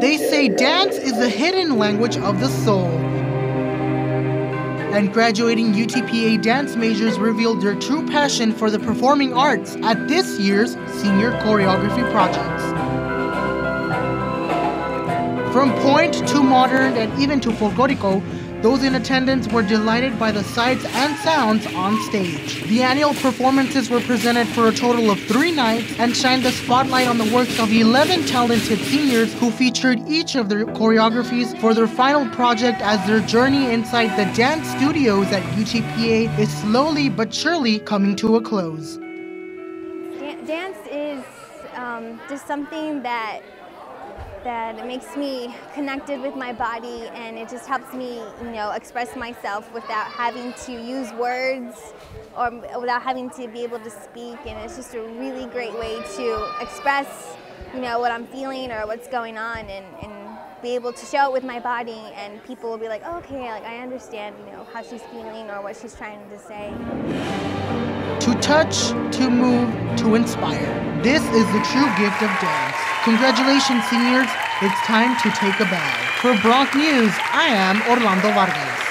They say dance is the hidden language of the soul. And graduating UTPA dance majors revealed their true passion for the performing arts at this year's Senior Choreography Projects. From pointe to modern and even to folklorico, those in attendance were delighted by the sights and sounds on stage. The annual performances were presented for a total of three nights and shined the spotlight on the works of 11 talented seniors who featured each of their choreographies for their final project as their journey inside the dance studios at UTPA is slowly but surely coming to a close. Dance is um, just something that that makes me connected with my body and it just helps me, you know, express myself without having to use words or without having to be able to speak and it's just a really great way to express, you know, what I'm feeling or what's going on and, and be able to show it with my body and people will be like, oh, okay, like I understand, you know, how she's feeling or what she's trying to say. To touch, to move, to inspire. This is the true gift of dance. Congratulations, seniors. It's time to take a bow. For Bronc News, I am Orlando Vargas.